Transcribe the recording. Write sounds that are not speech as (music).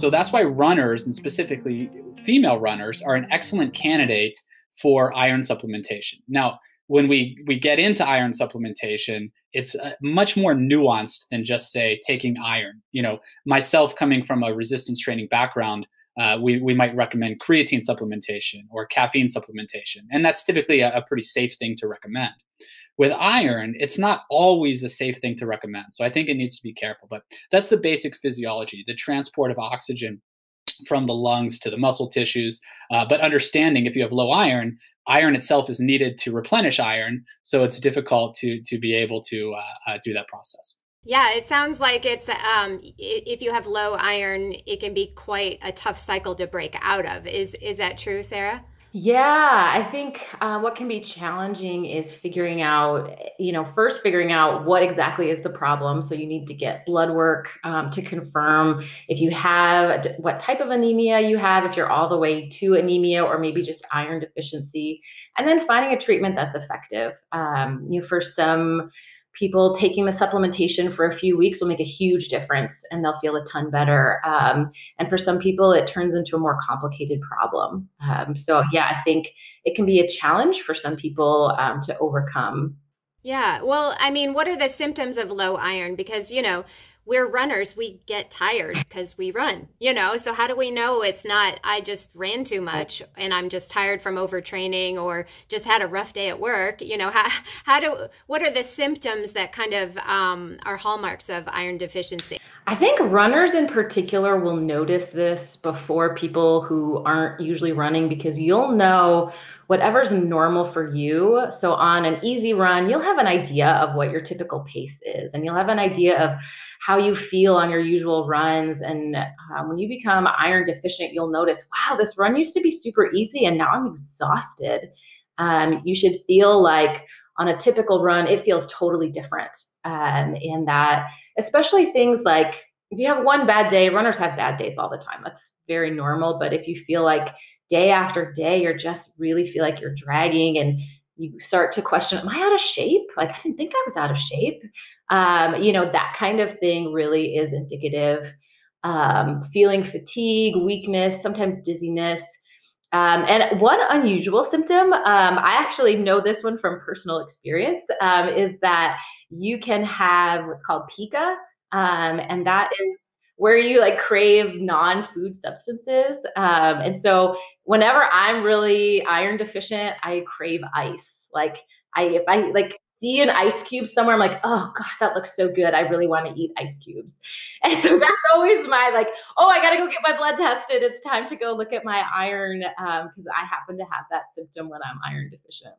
So that's why runners, and specifically female runners, are an excellent candidate for iron supplementation. Now, when we we get into iron supplementation, it's uh, much more nuanced than just say taking iron. You know, myself coming from a resistance training background, uh, we, we might recommend creatine supplementation or caffeine supplementation. And that's typically a, a, pretty safe thing to recommend. With iron, it's not always a safe thing to recommend. So I think it needs to be careful. But that's the basic physiology the transport of oxygen from the lungs to the muscle tissues. Uh, but understanding if you have low iron, iron itself is needed to replenish iron. So it's difficult to, to be able to uh, uh do that process. Yeah, it sounds like it's um, if you have low iron, it can be quite a tough cycle to break out of. Is is that true, Sara? Yeah, I think uh, what can be challenging is figuring out, you know, first figuring out what exactly is the problem. So you need to get blood work um, to confirm if you have what type of anemia you have, if you're all the way to anemia or maybe just iron deficiency, and then finding a treatment that's effective. Um, you know, for some people taking the supplementation for a few weeks will make a huge difference and they'll feel a ton better. Um, and for some people, it turns into a more complicated problem. Um, so, yeah, I think it can be a challenge for some people um, to overcome. Yeah. Well, I mean, what are the symptoms of low iron? Because, you know, we're runners we get tired because we run you know? So how do we know it's not i just ran too much and i'm just tired from overtraining or just had a rough day at work you know? How, how do what are the symptoms that kind of um, are hallmarks of iron deficiency i think runners in particular will notice this before people who aren't usually running because you'll know whatever's normal for you. So, on an easy run, you'll have an idea of what your typical pace is, and you'll have an idea of how you feel on your usual runs. And um, when you become iron deficient, you'll notice, wow, this run used to be super easy, and now I'm exhausted. Um, you should feel like on a typical run, it feels totally different. Um, in that, especially things like if you have one bad day, runners have bad days all the time. That's very normal. But if you feel like day after day, you're just really feel like you're dragging and you start to question, am I out of shape? Like, I didn't think I was out of shape. Um, you know, that kind of thing really is indicative. Um, feeling fatigue, weakness, sometimes dizziness. Um, and one unusual symptom, um, I actually know this one from personal experience, um, is that you can have what's called pica, um, and that is where you like crave non-food substances. Um, and so whenever I'm really iron deficient, I crave ice. Like I if I like see an ice cube somewhere, I'm like, oh gosh, that looks so good. I really want to eat ice cubes. (laughs) And so that's always my like, oh, I gotta go get my blood tested. It's time to go look at my iron because um, I happen to have that symptom when I'm iron deficient.